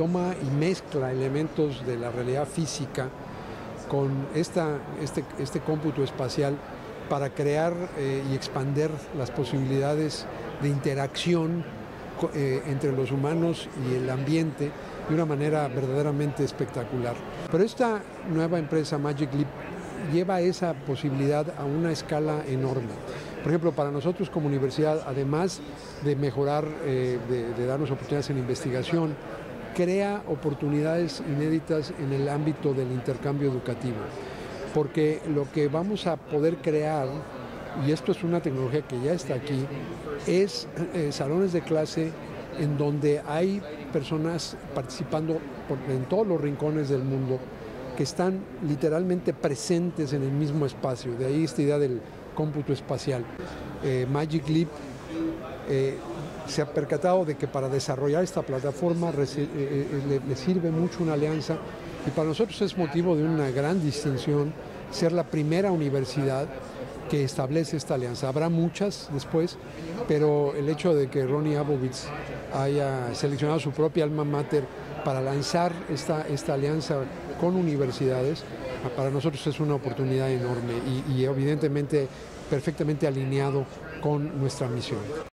toma y mezcla elementos de la realidad física con esta, este, este cómputo espacial para crear eh, y expander las posibilidades de interacción eh, entre los humanos y el ambiente de una manera verdaderamente espectacular. Pero esta nueva empresa Magic Leap lleva esa posibilidad a una escala enorme. Por ejemplo, para nosotros como universidad, además de mejorar, eh, de, darnos oportunidades en investigación, crea oportunidades inéditas en el ámbito del intercambio educativo. Porque lo que vamos a poder crear, y esto es una tecnología que ya está aquí, es eh, salones de clase en donde hay personas participando en todos los rincones del mundo que están literalmente presentes en el mismo espacio. De ahí esta idea del cómputo espacial. Eh, Magic Leap eh, se ha percatado de que para desarrollar esta plataforma eh, le, sirve mucho una alianza y para nosotros es motivo de una gran distinción ser la primera universidad que establece esta alianza. Habrá muchas después, pero el hecho de que Ronnie Abovitz haya seleccionado su propia alma mater para lanzar esta, esta alianza con universidades, para nosotros es una oportunidad enorme y, y evidentemente perfectamente alineado con nuestra misión.